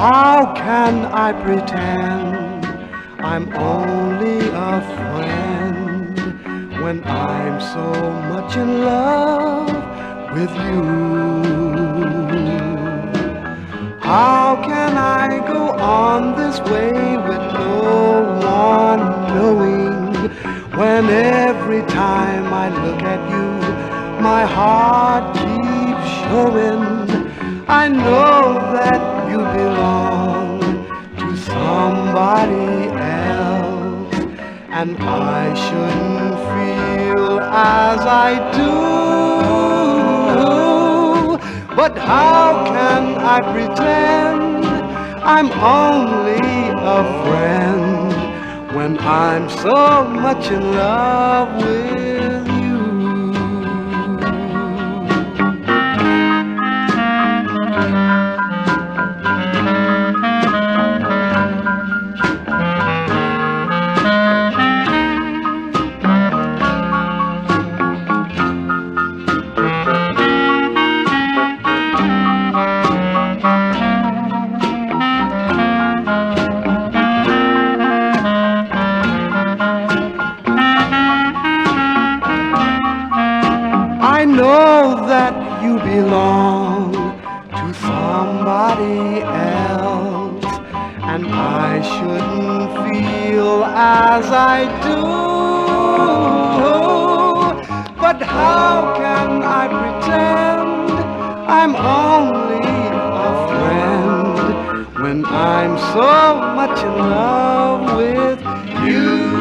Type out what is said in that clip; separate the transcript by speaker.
Speaker 1: How can I pretend I'm only a friend when I'm so much in love with you? How can I go on this way with no one knowing when every time I look at you my heart keeps showing I know that you belong and I shouldn't feel as I do. But how can I pretend I'm only a friend when I'm so much in love with know that you belong to somebody else, and I shouldn't feel as I do. But how can I pretend I'm only a friend when I'm so much in love with you, you,